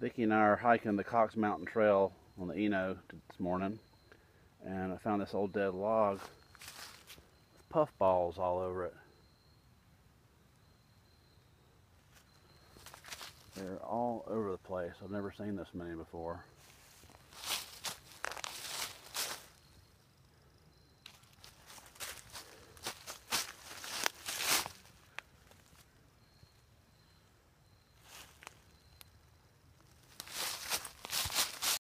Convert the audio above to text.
Vicki and I are hiking the Cox Mountain Trail on the Eno this morning, and I found this old dead log with puffballs all over it. They're all over the place. I've never seen this many before.